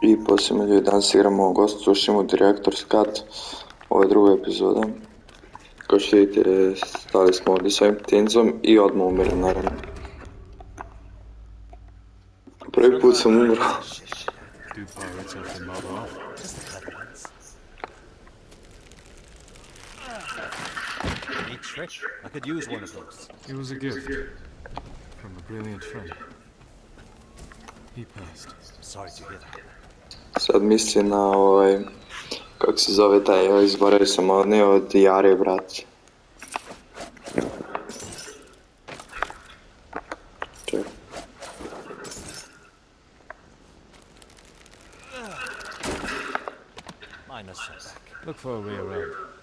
I posljedno ljudi, danas igramo Ghost Tsushima Director's Cut. Ovo je druga epizoda. Kao što vidite, stali smo ovdje s ovim ptincom i odmah umrli, naravno. Prvi put sam umro. Neat trick. I could use one of those. It was a gift from a brilliant friend. He passed. Sorry to hear that. Sad misli na ovaj, kako se zove taj, izboravio sam odnije od Jare, brat. Minor setback. Look for a way around.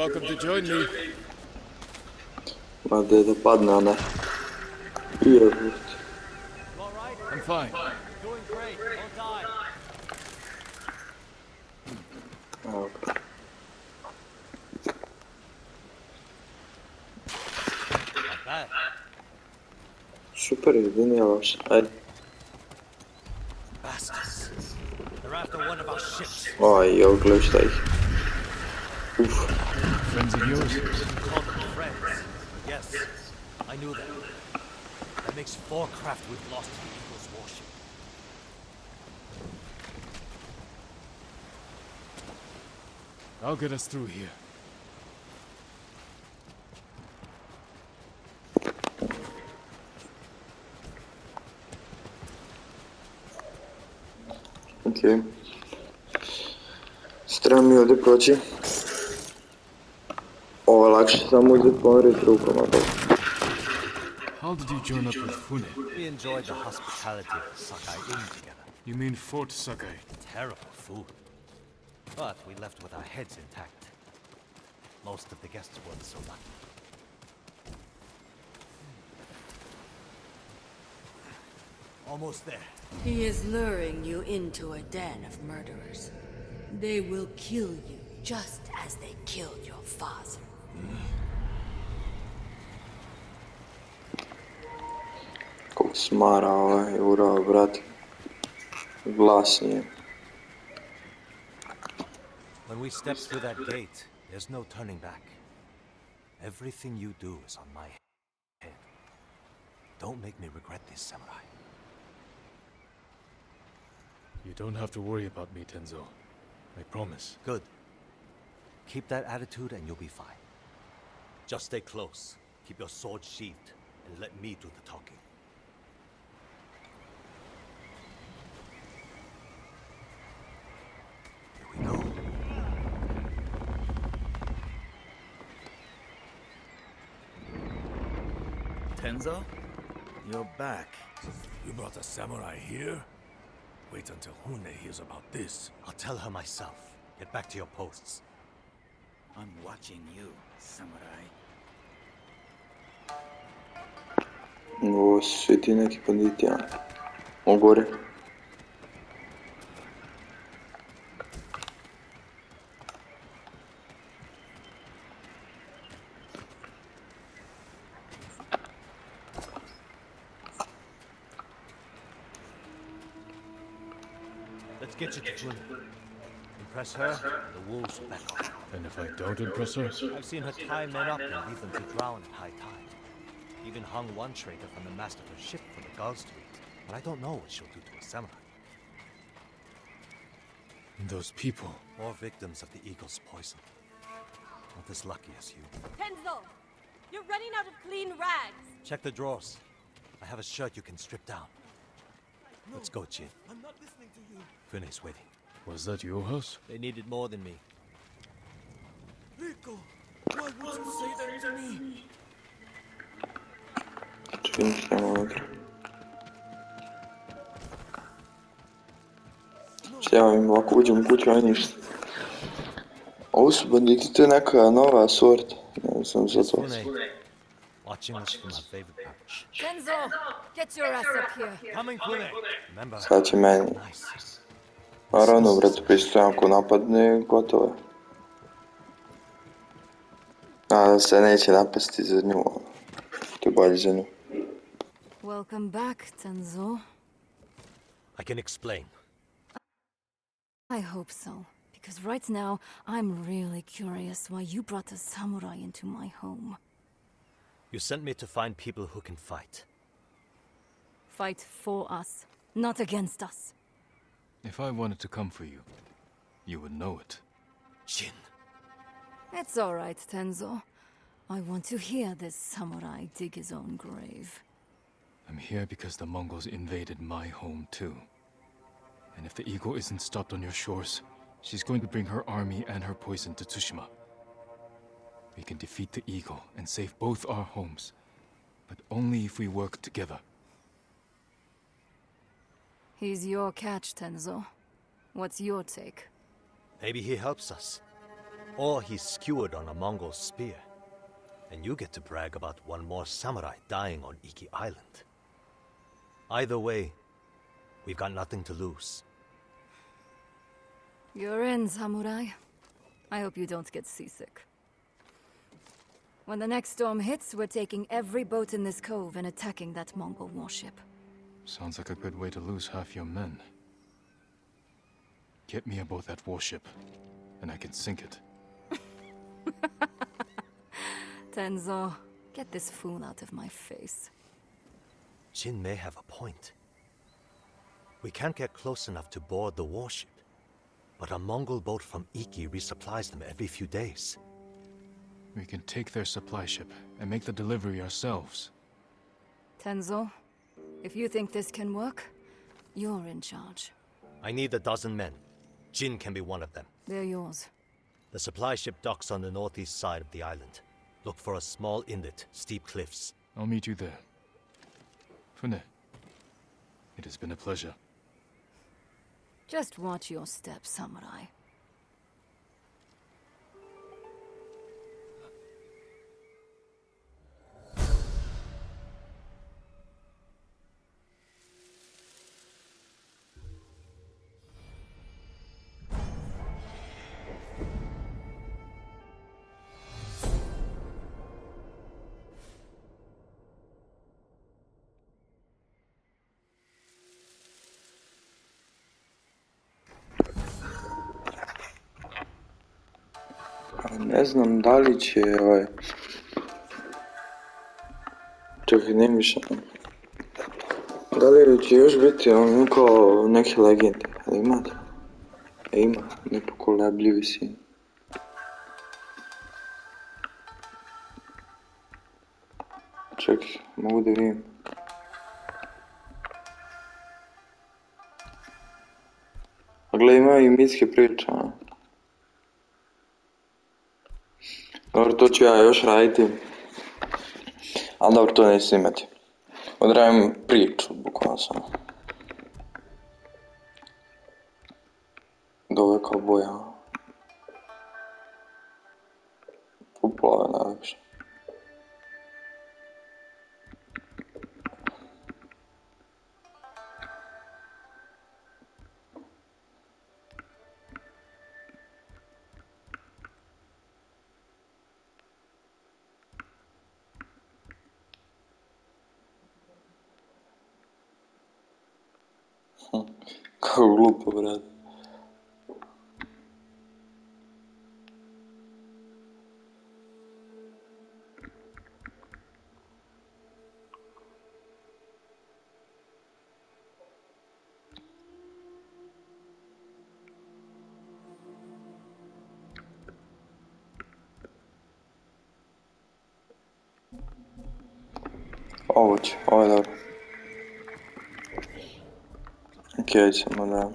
Welcome to join me. Ma da da padne ona. Jebut. All right? I'm fine. Doing great. Don't die. Evo ga. Not bad. Super, jedini loš. Ajde. Bastards. They're after one of our ships. Oj, evo gledaj šta ih. Uf. Friends of yours? Call them friends. Yes, I knew that. That makes four craft we've lost to the Eagle's warship. I'll get us through here. Ok. Treba mi ovdje proći. Ovo je lakše samo uzeti pomeriti. How did you join up with Fune? We enjoyed the hospitality of the Sakai Inn together. You mean Fort Sakai? Terrible food. But we left with our heads intact. Most of the guests weren't so lucky. Almost there. He is luring you into a den of murderers. They will kill you just as they killed your father. Kako smara ovaj urao, brat. Glasnije. When we step through that gate, there's no turning back. Everything you do is on my head. Don't make me regret this, Samurai. You don't have to worry about me, Tenzo. I promise. Good. Keep that attitude and you'll be fine. Just stay close. Keep your sword sheathed, and let me do the talking. Here we go. Tenzo? You're back. You brought a samurai here? Wait until Fune hears about this. I'll tell her myself. Get back to your posts. I'm watching you, samurai. Ovo su svi ti neki banditi, a? O gore. Let's get you to June. Impress her, and the wolves will back off. And if I don't impress her? I've seen her tie men up and leave them to drown at high tide. Even hung one traitor from the mast of her ship for the gods to eat. But I don't know what she'll do to a samurai. And those people. More victims of the eagle's poison. Not as lucky as you. Tenzo, you're running out of clean rags. Check the drawers. I have a shirt you can strip down. Let's go, Jin. I'm not listening to you. Finney's waiting. Was that your house? They needed more than me. Rico, why would you say that to me? U kuću, a ništa. Ovo su banditi, to je neka nova sorta. Ne znam za to. Fune. Watch watching us from our favorite pouch. Tenzo, get your ass up here. Coming for it. Remember, Sad će meni. nice. Naravno, brate, pristojan ako napadne, gotovo je. Nadam se neće napasti Welcome back, Tenzo. I can explain. I hope so. Because right now, I'm really curious why you brought a samurai into my home. You sent me to find people who can fight. Fight for us, not against us. If I wanted to come for you, you would know it. Jin, It's all right, Tenzo. I want to hear this samurai dig his own grave. I'm here because the Mongols invaded my home too. And if the eagle isn't stopped on your shores, she's going to bring her army and her poison to Tsushima. We can defeat the eagle and save both our homes, but only if we work together. He's your catch, Tenzo. What's your take? maybe he helps us. Or he's skewered on a Mongol spear. And you get to brag about one more samurai dying on Iki Island. Either way, we've got nothing to lose. You're in, samurai. I hope you don't get seasick. When the next storm hits, we're taking every boat in this cove and attacking that Mongol warship. Sounds like a good way to lose half your men. Get me aboard that warship, and I can sink it. Tenzo, get this fool out of my face. Jin may have a point. We can't get close enough to board the warship. But a Mongol boat from Iki resupplies them every few days. We can take their supply ship and make the delivery ourselves. Tenzo, if you think this can work, you're in charge. I need a dozen men. Jin can be one of them. They're yours. The supply ship docks on the northeast side of the island. Look for a small inlet, steep cliffs. I'll meet you there. Fune, it has been a pleasure. Just watch your step, samurai. Ne znam da li će ovaj... Čekaj, ne više. Da li će još biti kao neke legende? Ali ima da? E, ima, nepokolebljivi sin. Čekaj, mogu da vidim. A gle, ima i mitske priče, a? Dobro, to ću ja još raditi. Ali dobro, to neću snimati. Odradim priču, bukvalno samo. Je kao. Ovo će, ovo je dobro. Okej, ćemo da...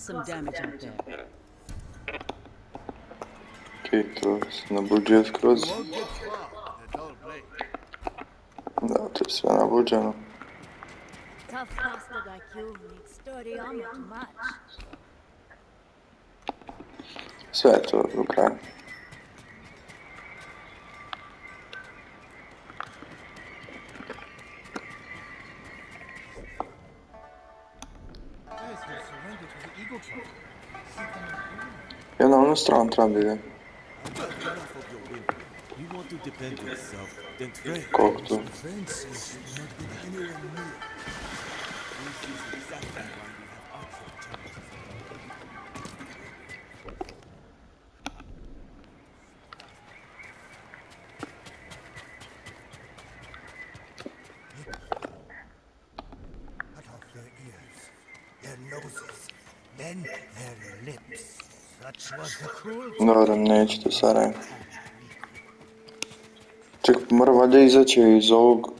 Cause some damage out there. Okej, to jest na budzie skroz. Da, to je sve nabuđeno. Tough bastard like you needs sturdy armor to match. Sve je to do I'm trying to do Korktu. Their noses, then their lips. Dobro, nećete saraj. Ček, mora valjda izaći iz ovog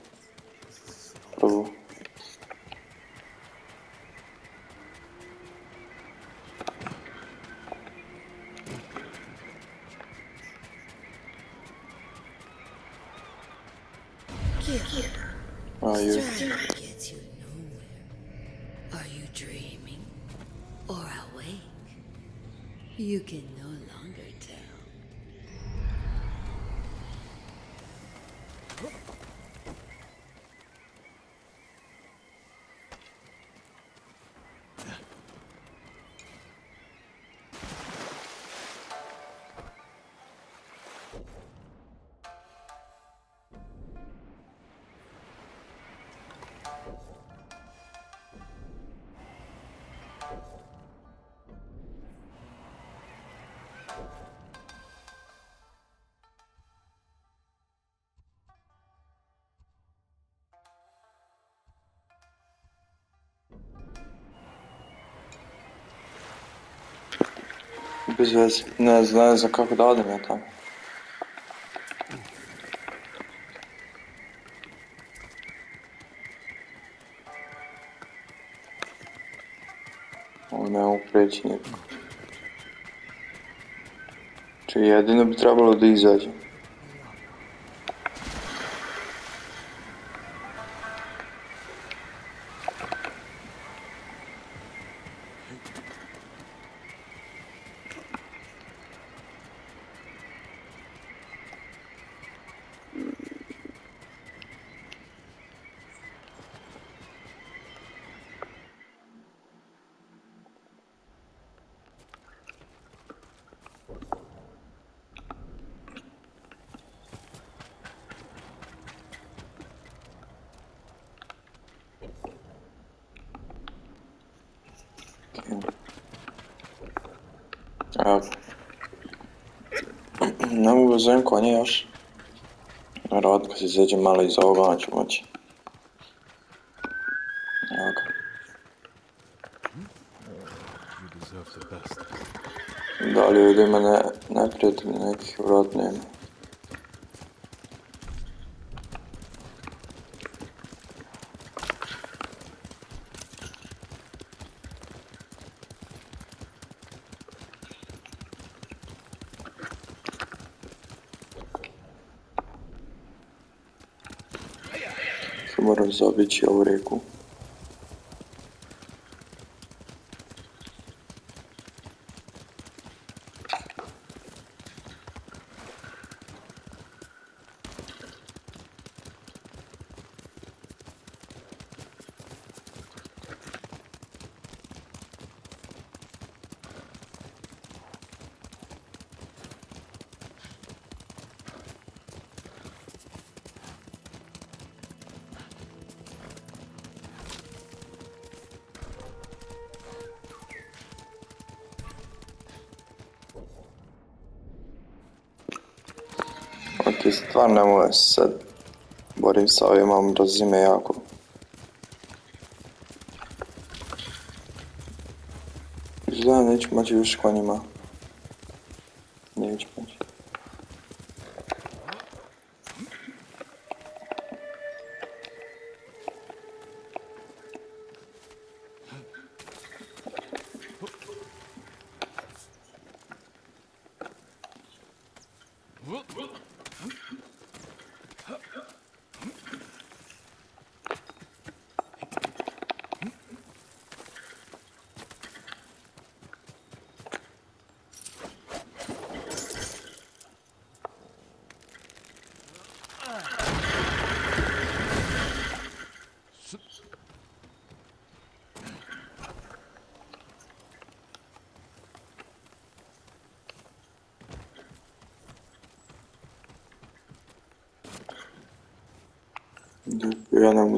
Bez veze. Ne znam, ne znam kako da odem ja tamo. Ovo ne mogu preći nikako. Če jedino bi trebalo da izađem. Ne mogu zovem konje još. Rod kad se izađe malo iz ovoga, on ću moći. Da li ovdje ima ne, neprijatelji nekih vrat nema. wyciął ryku Ok, stvarno ne mogu sad borim sa ovim, imam razime jako. Izgleda neću moći više konjima. Neću moći.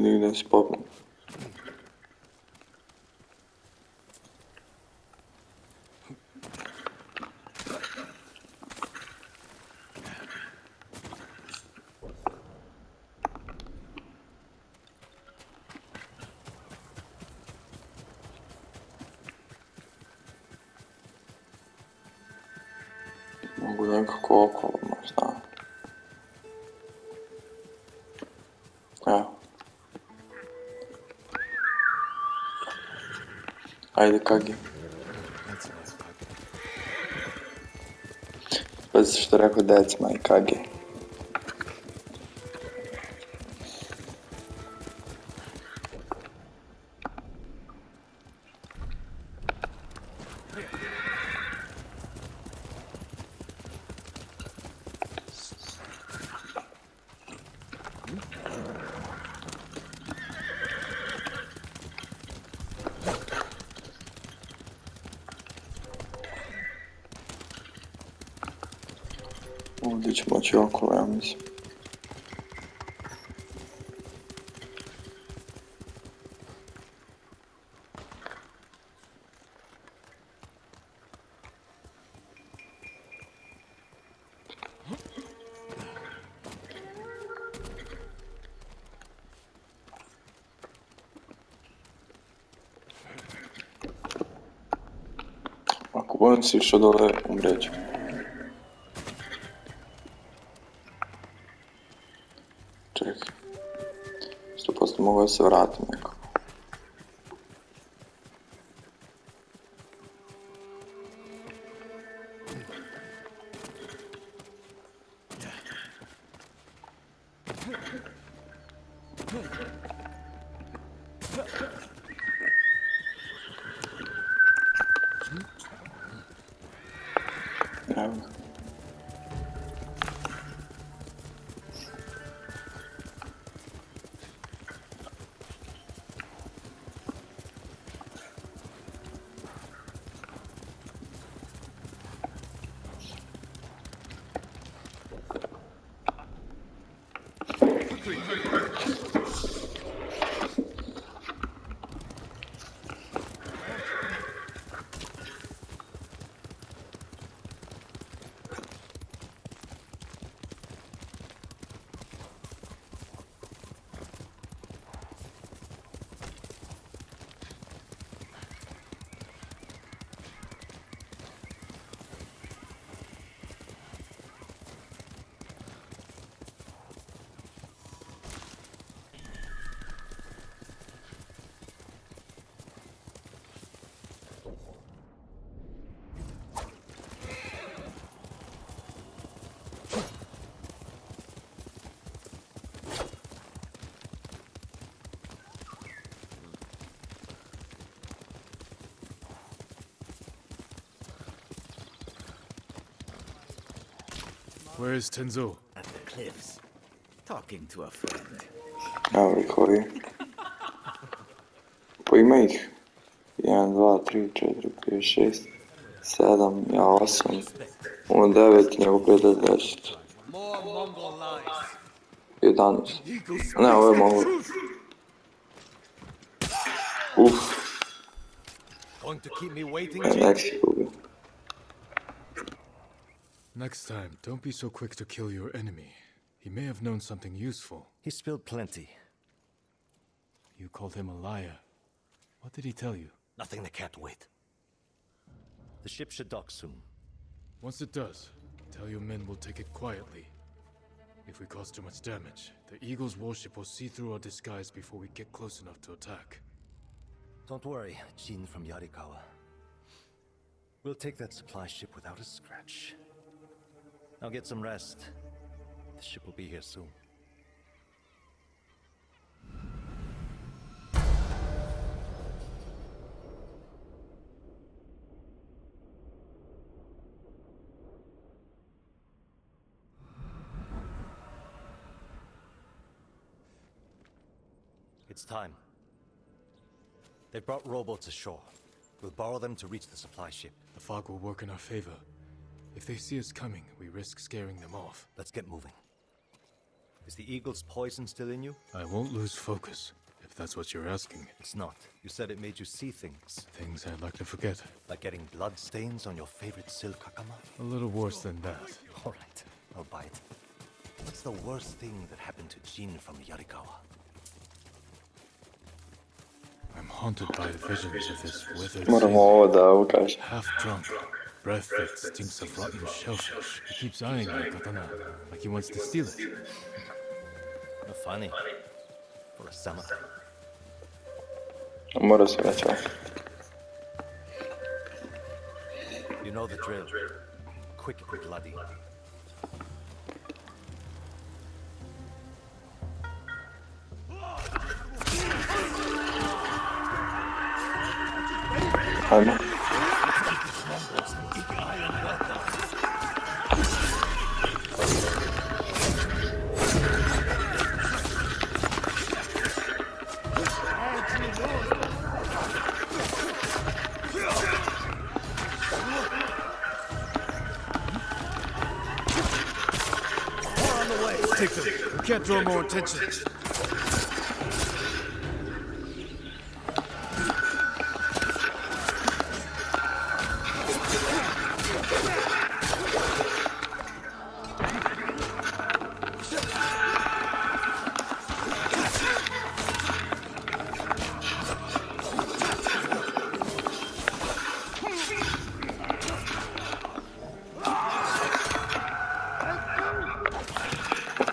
Ja ne mogu nigdje Haydi Kagi. Позаштрафы дать май Каги. de ce faci eu acolo, am zis. Acum se și-o umbreci. 100% mogu Where is Tenzo? At the cliffs. Talking to a friend. Evo ih ovi. Pa ima ih. 1, 2, 3, 4, 5, 6, 7, ja 8, on 9, njegov prijatelj 10. 11. Ne, ovo je Mongol. Uf, Going to keep me waiting, e, Jin? nek si gubi. Next time, don't be so quick to kill your enemy. He may have known something useful. He spilled plenty. You called him a liar. What did he tell you? Nothing that can't wait. The ship should dock soon. Once it does, tell your men we'll take it quietly. If we cause too much damage, the Eagle's warship will see through our disguise before we get close enough to attack. Don't worry, Jin from Yarikawa. We'll take that supply ship without a scratch. Now get some rest. The ship will be here soon. It's time. They've brought rowboats ashore. We'll borrow them to reach the supply ship. The fog will work in our favor. If they see us coming, we risk scaring them off. Let's get moving. Is the eagle's poison still in you? I won't lose focus, if that's what you're asking. It's not. You said it made you see things. Things I'd like to forget. Like getting blood stains on your favorite silk hakama? A little worse than that. All right, I'll buy it. What's the worst thing that happened to Jin from Yarikawa? I'm haunted by the visions of this withered Moramo face, ovo da ukažem. half drunk, breath that stinks of rotten shellfish. He keeps eyeing my katana, like he wants to steal it. Funny. For a samurai. Mora se ga čao. You know the drill. Quick and bloody. Ajmo. Attention.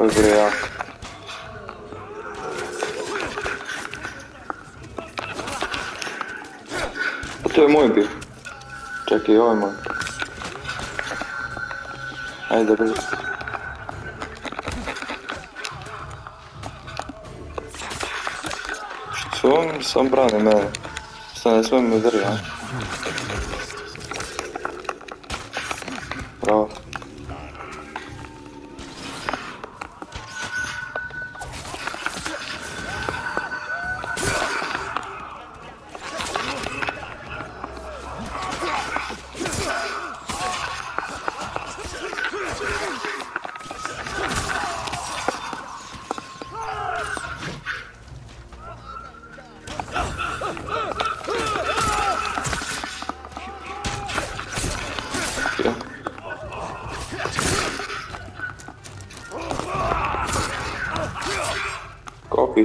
Gre Čakaj, ovo je moj. Ajde, brzo. Što on sam brani mene? Šta ne smijem me udari,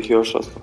gerekiyor esas.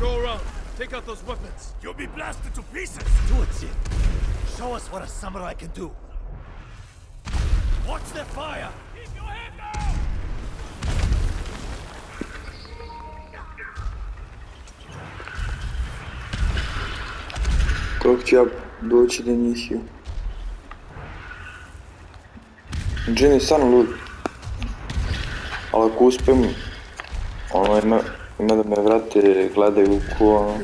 Go around. Take out those weapons. You'll be blasted to pieces! Do it, Jin. Show us what a samurai can do. Watch their fire! Keep your head down! Kako ću ja doći do njih? ju? Jin je stvarno lud. Ima da me vrate, gledaju u kuo.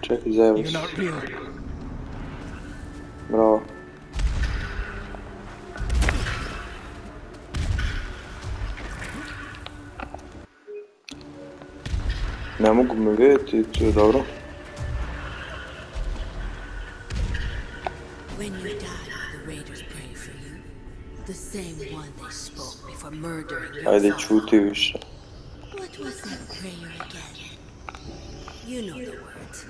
Čekaj, zajevo se. Bravo. Ne mogu me vidjeti, to je dobro. When you die, the raiders pray for you. The same one they spoke before murdering your Ajde, father. čuti više. What was that prayer again? You know the words.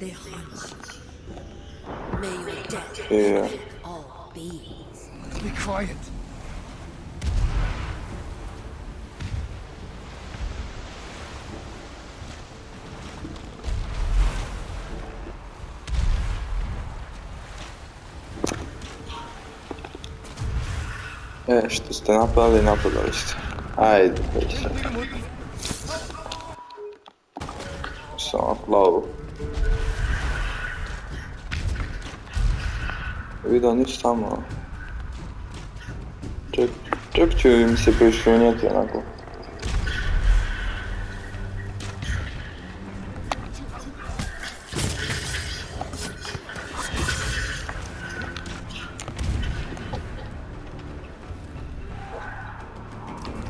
They haunt you. May your death Yeah. all beings. Be quiet. E, što ste napadali, napadali ste. Ajde, se. Samo plavu. Vidio niš tamo. Čak, čak ću im se prišunjati onako.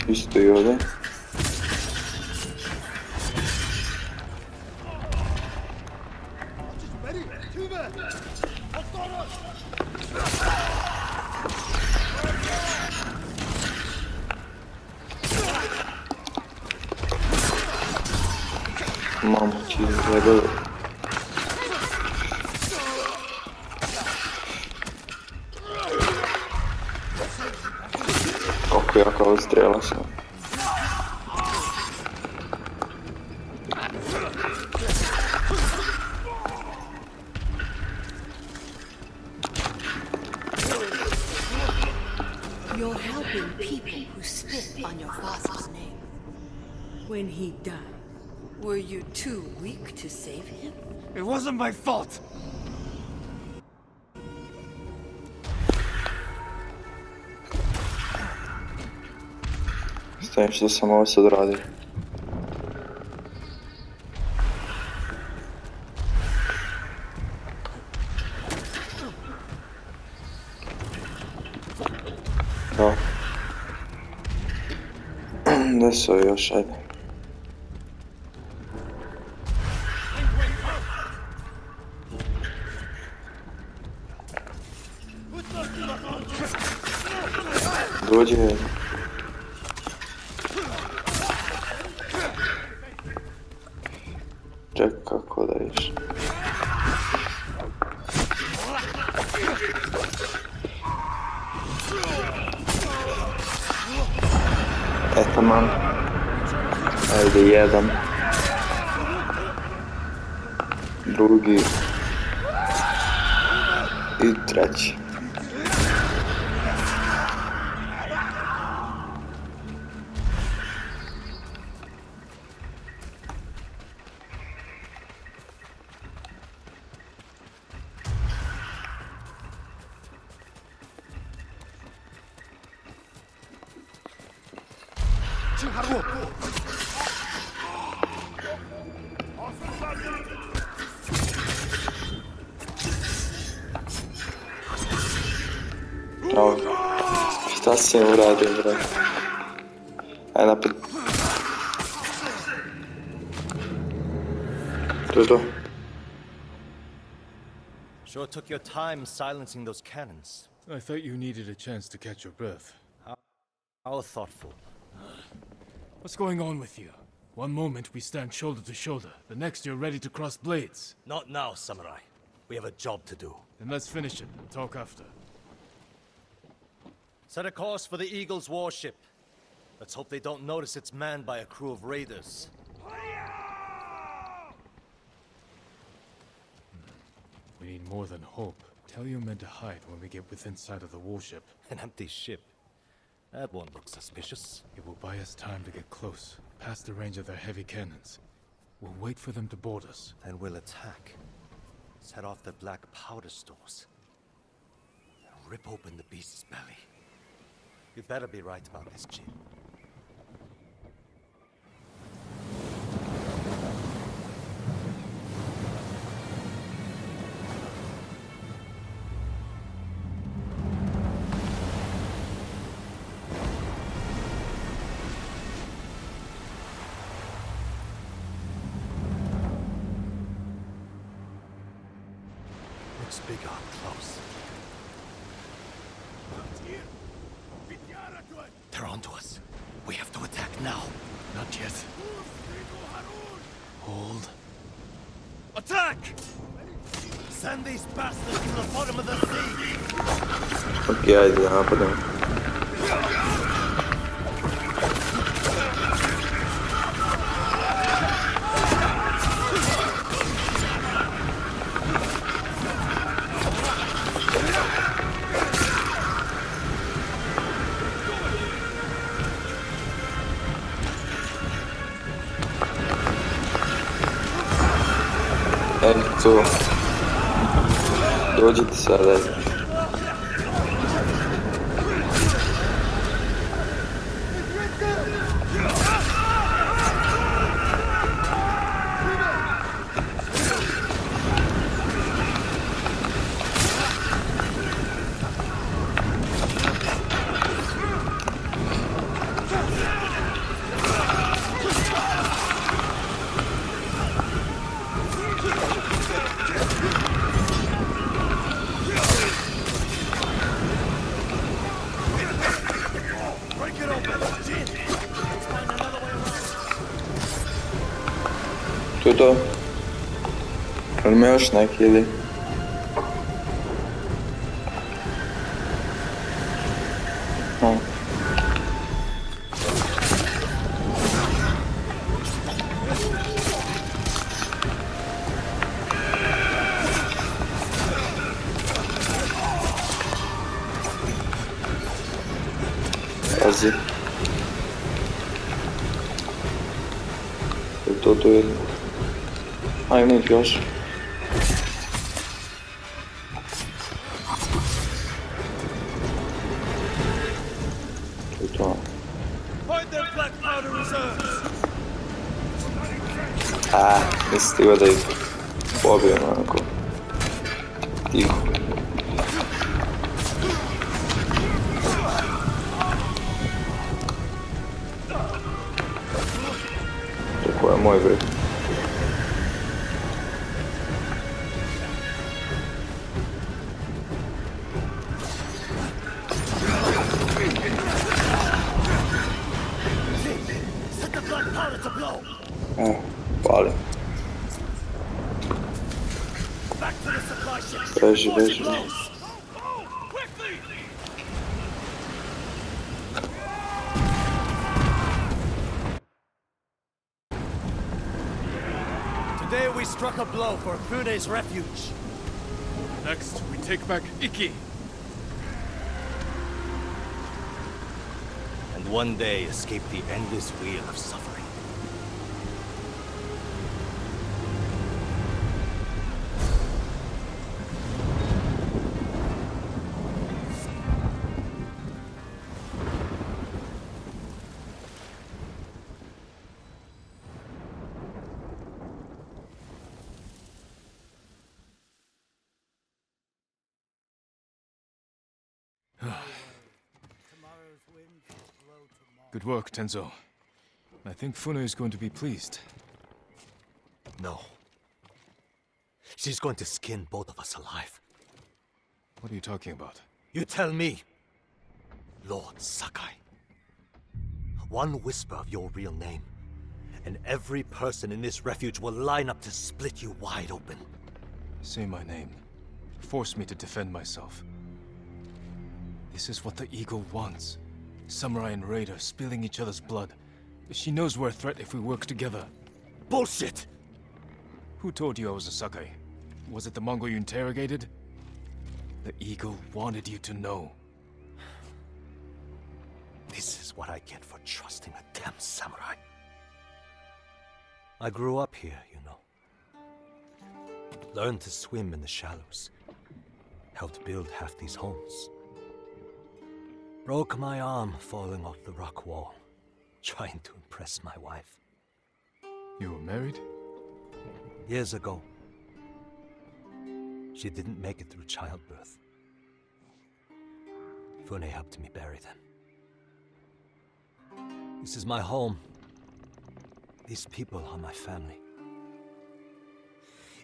istiyorum. my fault! Знаем, что самого содрали. Да. Да, все, я шарю. bacım ya. Dakika kolay. E tamam. Öyle iyi adam. Drugi. I trzeci. Sure took your time silencing those cannons. I thought you needed a chance to catch your breath. How thoughtful. What's going on with you? One moment we stand shoulder to shoulder, the next you're ready to cross blades. Not now, Samurai. We have a job to do. Then let's finish it and talk after. Set a course for the Eagle's warship. Let's hope they don't notice it's manned by a crew of raiders. We need more than hope. Tell your men to hide when we get within sight of the warship. An empty ship. That won't look suspicious. It will buy us time to get close, past the range of their heavy cannons. We'll wait for them to board us. Then we'll attack. Set off the black powder stores. And rip open the beast's belly. You better be right about this, Jin. Big close. They're onto us. We have to attack now. Not yet. Hold. Attack! Send these bastards to the bottom of the sea! Ok, ajde da napadamo. sardas başına keli. Азир. Кто дуэль? А, ему. Stigao da ih pobijem onako. Ships! Beži, Force beži. it close! Quickly! Today we struck a blow for Fune's refuge. Next, we take back Iki. And one day escape the endless wheel of suffering. Good work, Tenzo. I think Fune is going to be pleased. No. She's going to skin both of us alive. What are you talking about? You tell me, Lord Sakai. One whisper of your real name, and every person in this refuge will line up to split you wide open. Say my name. Force me to defend myself. This is what the Eagle wants. Samurai and Raider spilling each other's blood. She knows we're a threat if we work together. Bullshit! Who told you I was a Sakai? Was it the Mongol you interrogated? The Eagle wanted you to know. This is what I get for trusting a damn samurai. I grew up here, you know. Learned to swim in the shallows. Helped build half these homes. Broke my arm falling off the rock wall, trying to impress my wife. You were married? Years ago. She didn't make it through childbirth. Fune helped me bury them. This is my home. These people are my family.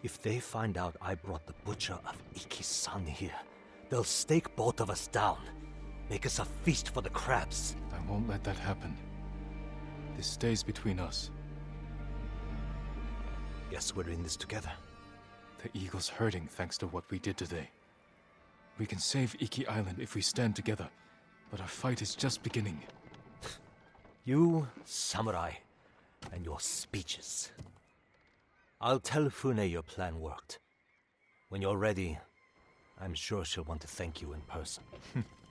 If they find out I brought the butcher of Iki-san here, they'll stake both of us down. Make us a feast for the crabs. I won't let that happen. This stays between us. Guess we're in this together. The Eagle's hurting thanks to what we did today. We can save Iki Island if we stand together, but our fight is just beginning. You, samurai, and your speeches. I'll tell Fune your plan worked. When you're ready, I'm sure she'll want to thank you in person.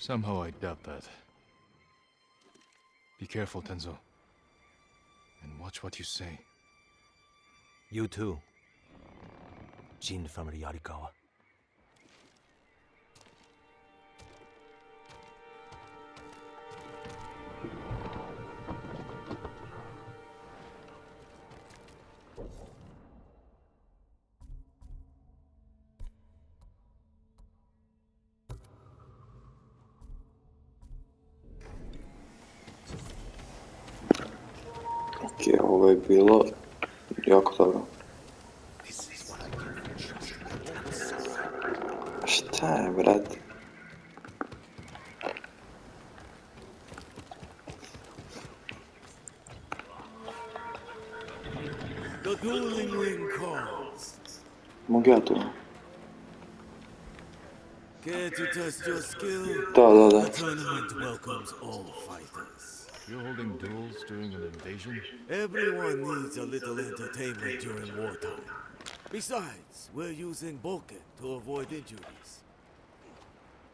Somehow I doubt that. Be careful, Tenzo. And watch what you say. You too. Jin from Yarikawa. Ovo je bilo jako dobro. Šta je, brate? dueling ring calls. Mogu ja to? Care to test your skill? Da, da, da. The tournament welcomes all fighters. You're holding duels during an invasion? Everyone needs a little entertainment during wartime. Besides, we're using bokken to avoid injuries.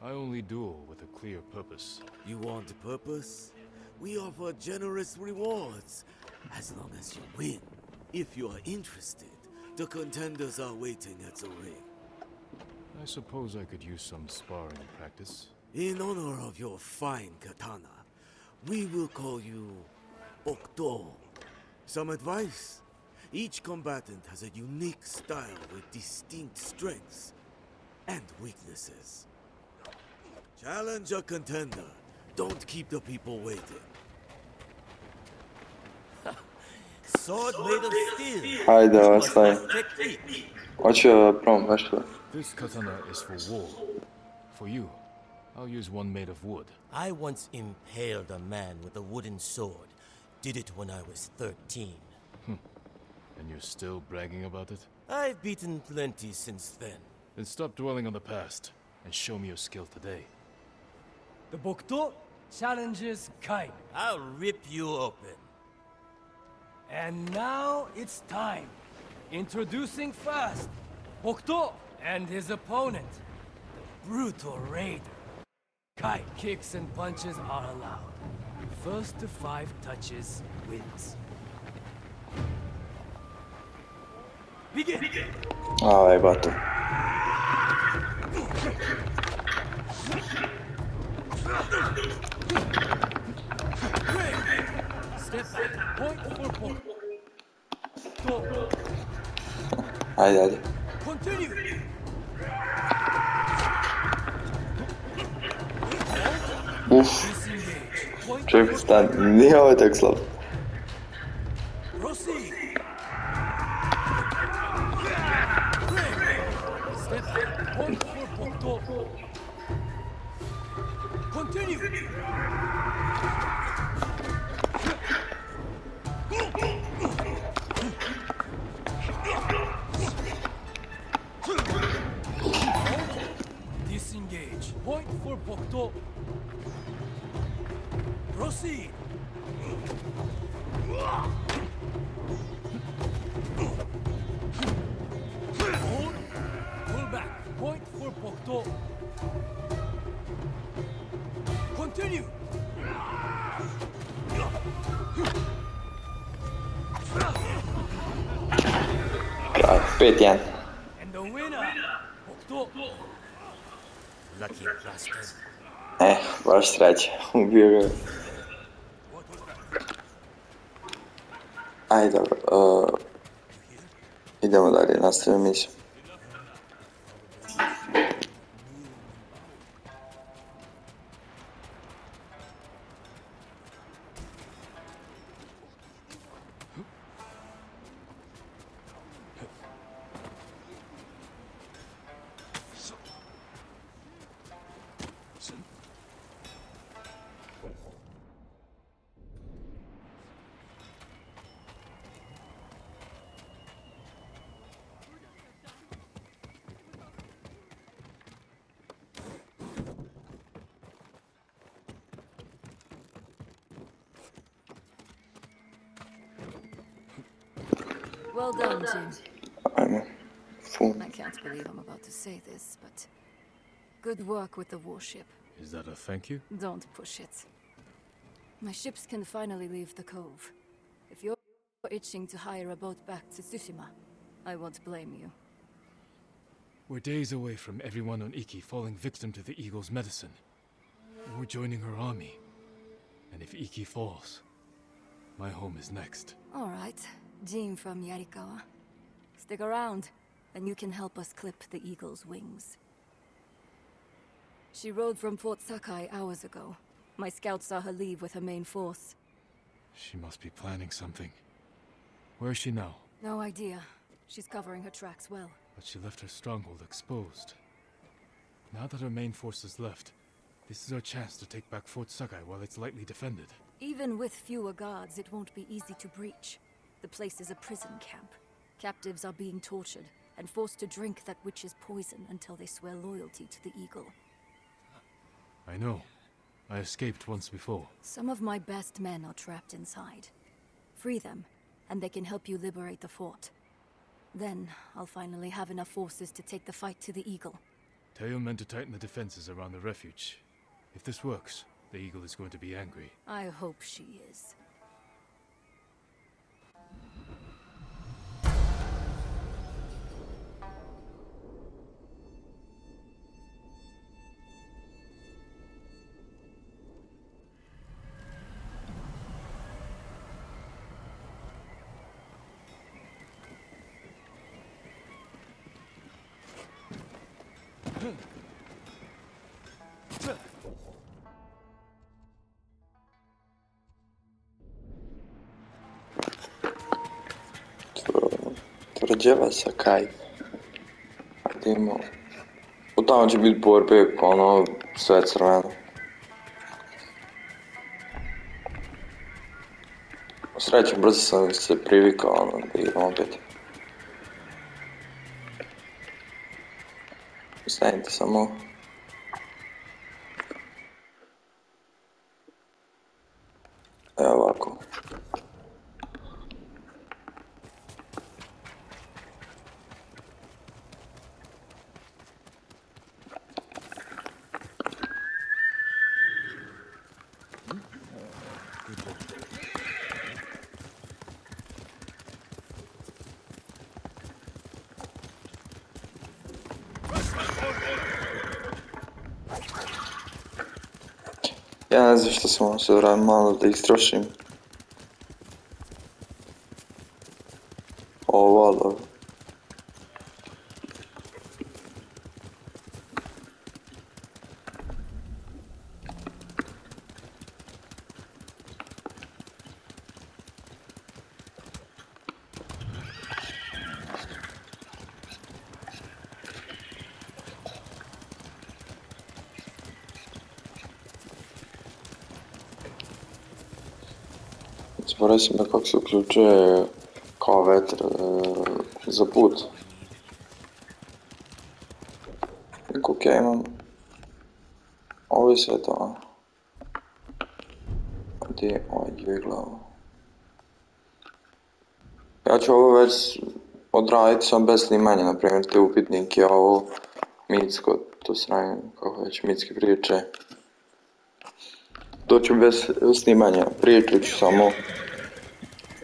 I only duel with a clear purpose. You want a purpose? We offer generous rewards, as long as you win. If you are interested, the contenders are waiting at the ring. I suppose I could use some sparring practice. In honor of your fine katana, we will call you Okto. Some advice? Each combatant has a unique style with distinct strengths and weaknesses. Challenge a contender. Don't keep the people waiting. Sword made of steel. Hajde, What's ostaj. the technique? Hoću da probam nešto. This katana is for war. For you, I'll use one made of wood. I once impaled a man with a wooden sword. Did it when I was 13. Hmm. And you're still bragging about it? I've beaten plenty since then. Then stop dwelling on the past and show me your skill today. The Bokto challenges Kai. I'll rip you open. And now it's time. Introducing first, Bokto and his opponent, the brutal raider. Kai kicks and punches are allowed. First to five touches wins. Begin! Ah, Aj, bato. Step back. Point for point. Go. Ajde, ajde. Continue. Uf, Disengage. Point čovjek stan, nije tak Bokto. Disengage. Point for Bokto. Proceed. Hold. Pull back. Point for Bokto. Continue. Kraj, 5-1. And the winner, Bokto. Lucky bastard. Eh, baš sreće. Ubio Ajde, dobro. Uh, idemo dalje, nastavimo misiju. This, but good work with the warship. Is that a thank you? Don't push it. My ships can finally leave the cove. If you're itching to hire a boat back to Tsushima, I won't blame you. We're days away from everyone on Iki falling victim to the Eagle's medicine. We're joining her army. And if Iki falls, my home is next. All right, Jin from Yarikawa. Stick around, and you can help us clip the eagle's wings. She rode from Fort Sakai hours ago. My scouts saw her leave with her main force. She must be planning something. Where is she now? No idea. She's covering her tracks well. But she left her stronghold exposed. Now that her main force is left, this is our chance to take back Fort Sakai while it's lightly defended. Even with fewer guards, it won't be easy to breach. The place is a prison camp. Captives are being tortured and forced to drink that witch's poison until they swear loyalty to the Eagle. I know. I escaped once before. Some of my best men are trapped inside. Free them, and they can help you liberate the fort. Then, I'll finally have enough forces to take the fight to the Eagle. Tell your men to tighten the defenses around the refuge. If this works, the Eagle is going to be angry. I hope she is. Tvrđava Sakaj. Imamo. U tamo će biti borbe, ono, sve crveno. U sreću, brzo sam se privikao, ono, da idem opet. Stanite samo. Evo ovako. Simons varēja maldīt drošību. Sam da kako se uključuje kao vetar e, za put. Koliko ja imam... Ovo je sve to. Gdje je ovaj dvije glava? Ja ću ovo već odraditi sam bez snimanja, na primjer te upitnike, ovo mitsko, to sranje, kako već, mitske priče. To ću bez snimanja, priču ću samo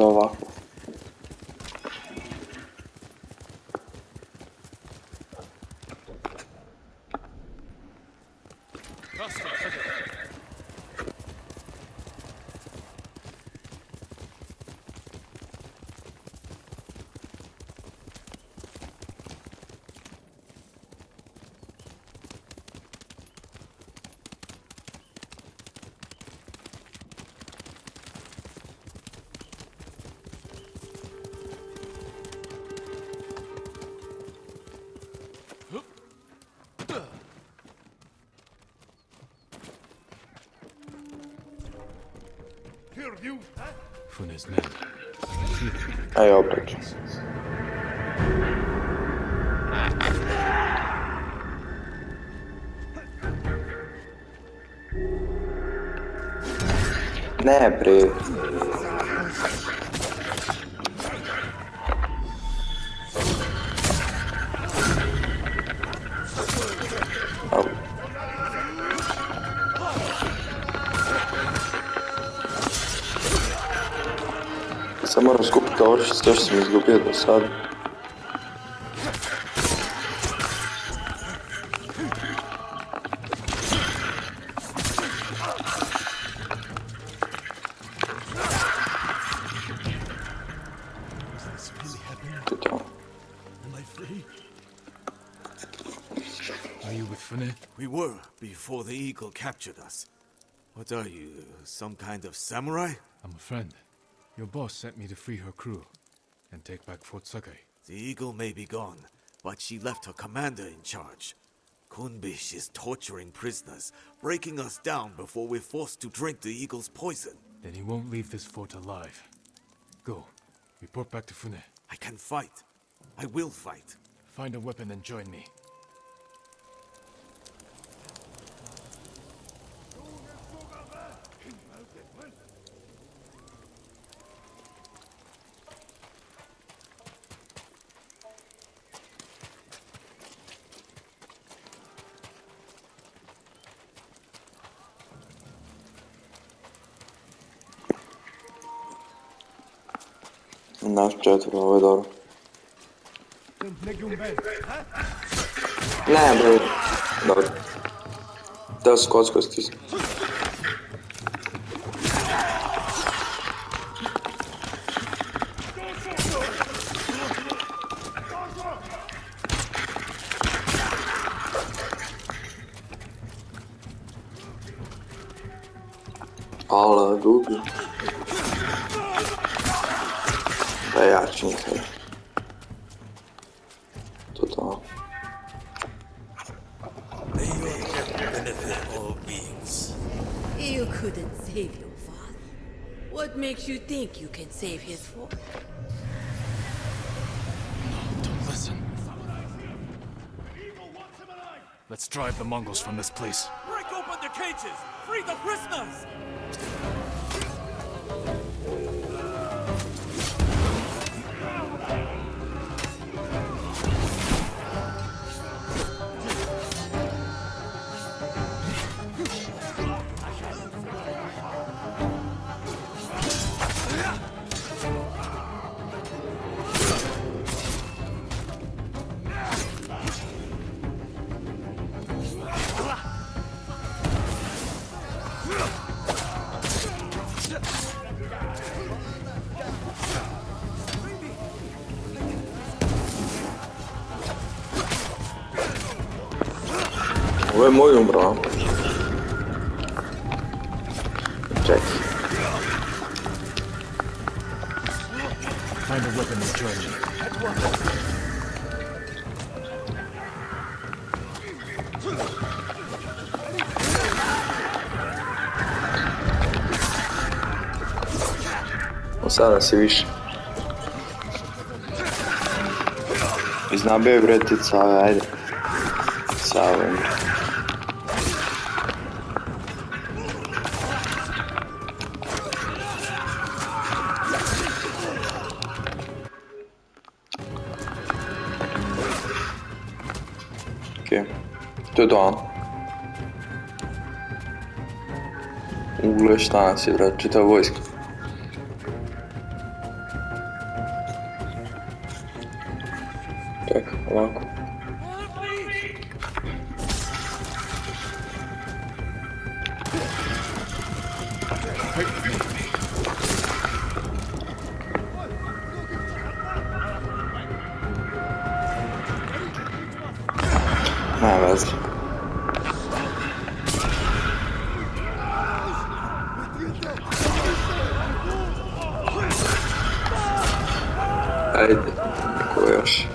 they call him. I'll take him am i free? are you with sabe? We were before the eagle captured us. What are you, some kind of samurai? I'm a friend. Your boss sent me to free her crew and take back Fort Sakai. The eagle may be gone, but she left her commander in charge. Kunbish is torturing prisoners, breaking us down before we're forced to drink the eagle's poison. Then he won't leave this fort alive. Go. Report back to Fune. I can fight. I will fight. Find a weapon and join me. Naš četvr, ovo je dobro. Ne, bre. Dobro. Da su kocko save his fort? Don't listen. Let's drive the Mongols from this place. Break open the cages! Free the prisoners! Sada si više. Iznabio je bretica, ajde. Sa. Okej. To je to? Ugle, šta nas je, čitava vojska. Merhaba. Haydi koyuyor.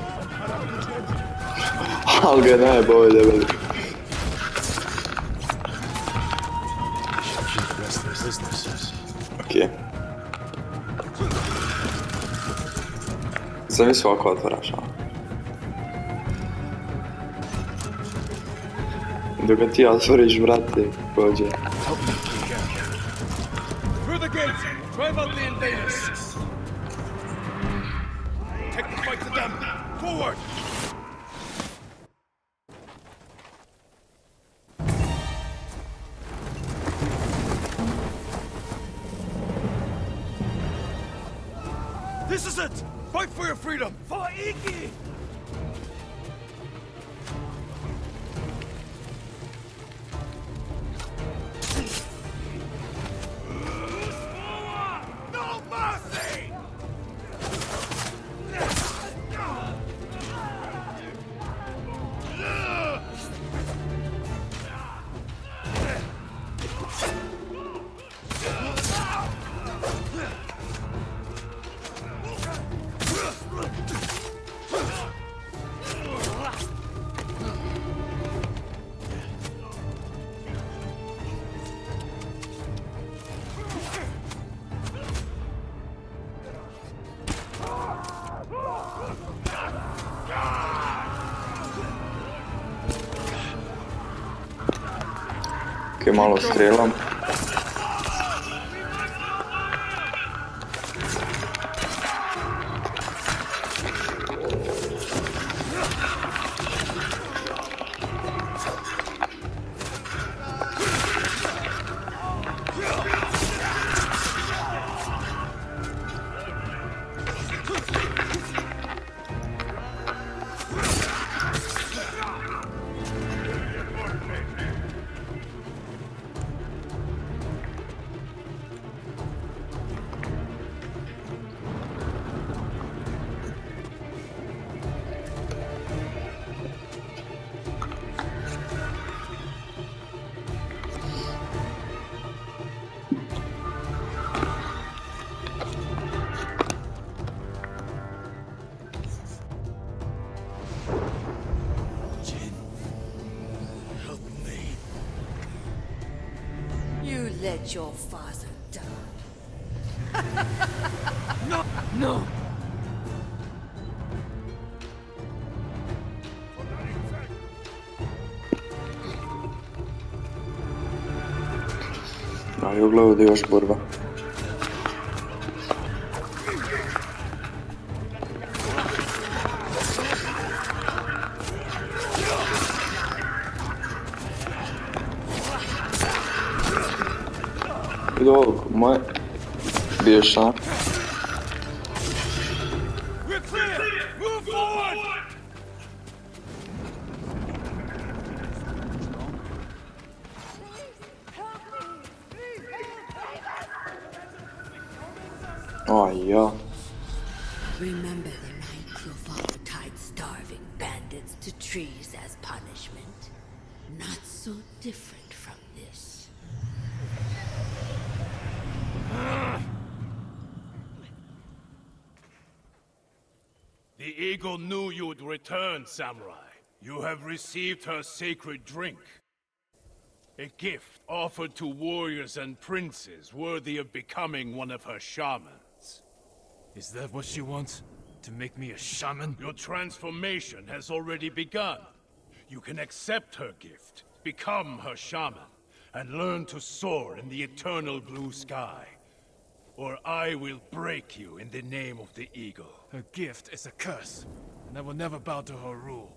Al gene böyle böyle. Kısa bir sokak otwraca. Do ti Alvarez, brat, ty, w wodzie. Ok, malo strelam. Deus, Burba. Yok, ma... Bir yaşa. O, ja. Remember the night your father tied starving bandits to trees as punishment? Not so different from this. The eagle knew you'd return, Samurai. You have received her sacred drink. A gift offered to warriors and princes worthy of becoming one of her shamans. Is that what she wants? To make me a shaman? Your transformation has already begun. You can accept her gift, become her shaman, and learn to soar in the eternal blue sky. Or I will break you in the name of the eagle. Her gift is a curse, and I will never bow to her rule.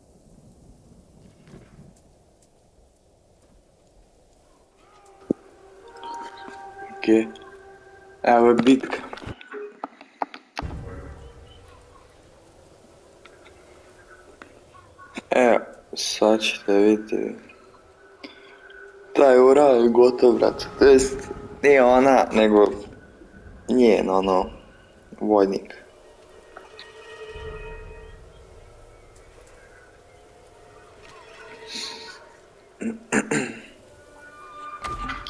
Ok. Evo je bitka. Evo, sad ćete vidjeti. Taj ura je gotov, brate. To jest, nije ona, nego njen, ono, vojnik.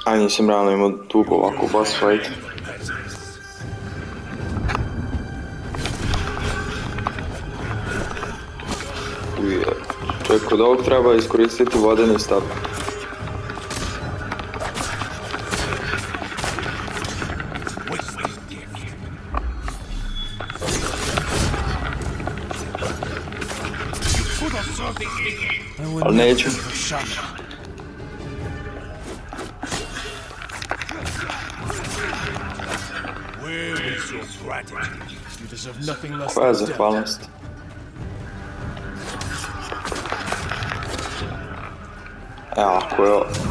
A nisam realno imao dugo ovako boss fight. I, Čovjek, kod ovog treba iskoristiti vodeni stab. Ali neću. Koja pa, je zahvalnost? Evo, ako je... You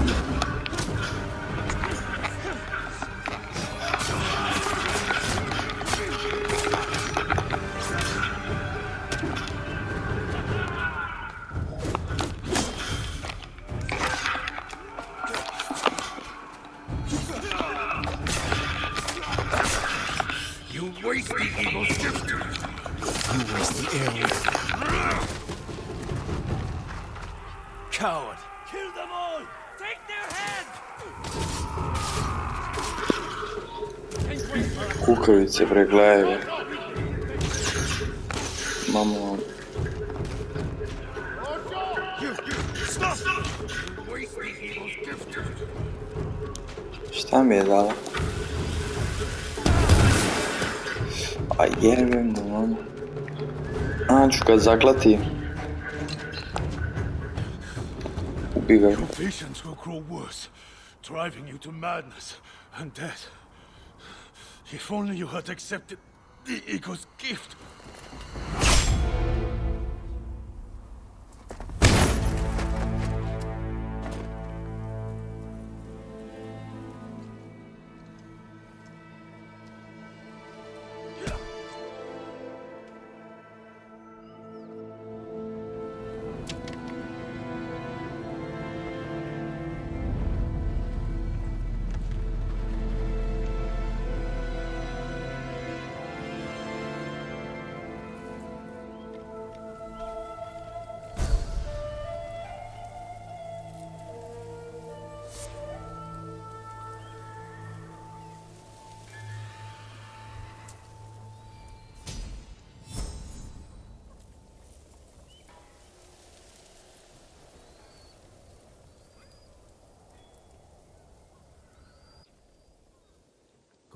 the eagle's gift. šta mi je dala? A jebem ga, mamo. A, ću ga zaklati. Ubi ga. Your patience will grow worse. driving you to madness and death. If only you had accepted the Eagle's gift.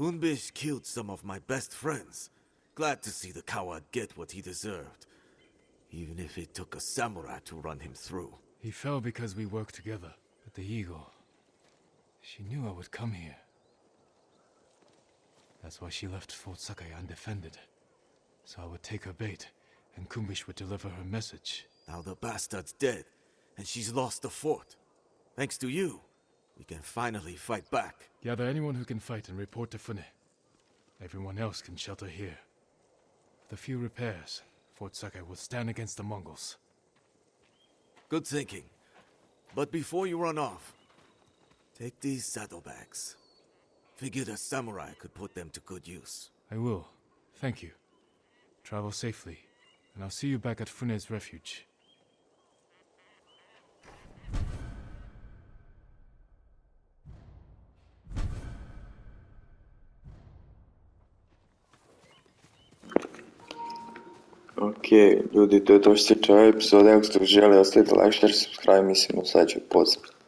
Hunbish killed some of my best friends. Glad to see the coward get what he deserved. Even if it took a samurai to run him through. He fell because we worked together. But the eagle... She knew I would come here. That's why she left Fort Sakai undefended. So I would take her bait, and Kumbish would deliver her message. Now the bastard's dead, and she's lost the fort. Thanks to you, we can finally fight back. Gather anyone who can fight and report to Fune. Everyone else can shelter here. With a few repairs, Fort Sakai will stand against the Mongols. Good thinking. But before you run off, take these saddlebags. Figured a samurai could put them to good use. I will. Thank you. Travel safely, and I'll see you back at Fune's refuge. Ljudi, to je to što se ove epizode. Ako ste uželi, ostavite like, share, subscribe, mislim, u sledećoj pozdrav.